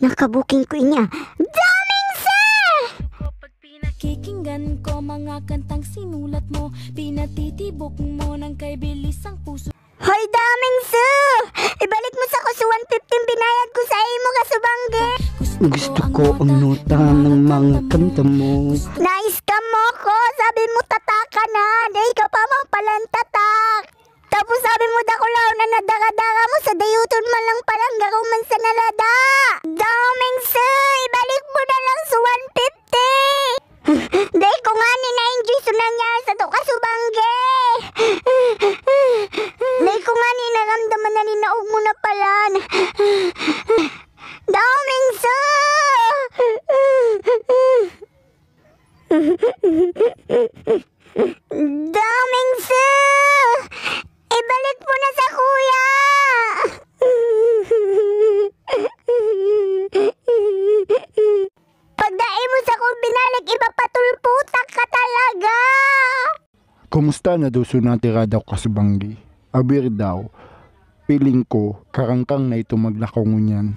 Nakabuking ko inya. Daming pag pinakikinggan ko mga kantang sinulat mo Pinatitibok mo ng kay bilis ang puso Hoy, daming sir! Ibalik mo sa ko sa 115 binayad ko sa imo ka subangge. Gusto ko ang nota ng mga kanta mo. Na-scam mo ko. Sabi mo tataka na. Day ka pa mang palang tatak. Tapos sabi mo dakulaw na nadaka-daka mo sa dayuton man lang palang gagaw man sa nalada. Daming sir! Ibalik mo na lang sa 150. Day ko nga ni na-enjoy sa nangyari sa to kasubangge. Day ko nga ni naramdaman na ninaog mo na palan. Daming! Daming sir! Ibalik mo na sa kuya! Pagdain mo sa kong binalik, iba patulputak ka talaga! Kumusta na daw sunatira daw kasubanggi? Abir daw, piling ko, karangkang na ito maglakaw ngunyan.